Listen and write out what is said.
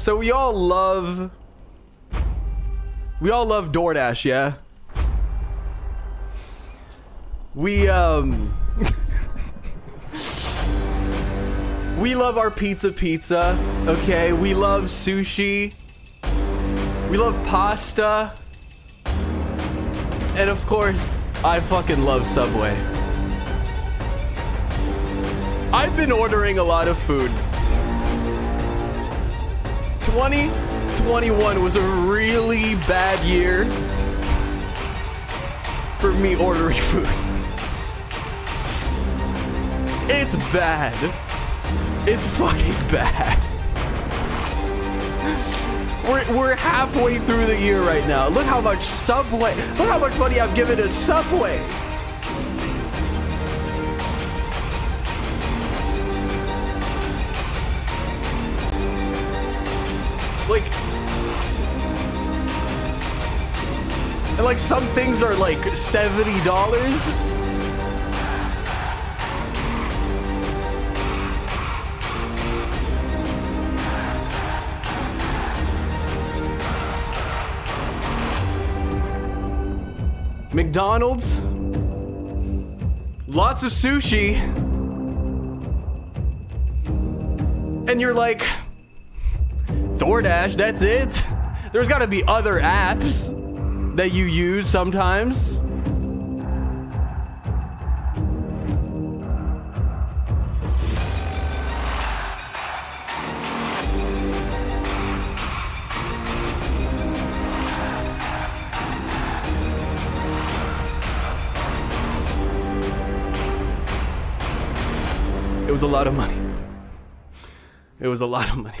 So we all love. We all love DoorDash, yeah? We, um. we love our pizza pizza, okay? We love sushi. We love pasta. And of course, I fucking love Subway. I've been ordering a lot of food. 2021 was a really bad year for me ordering food. It's bad. It's fucking bad. We're, we're halfway through the year right now. Look how much Subway, look how much money I've given to Subway. Like, and like some things are like seventy dollars. McDonald's, lots of sushi, and you're like, DoorDash, that's it. There's got to be other apps that you use sometimes. It was a lot of money. It was a lot of money.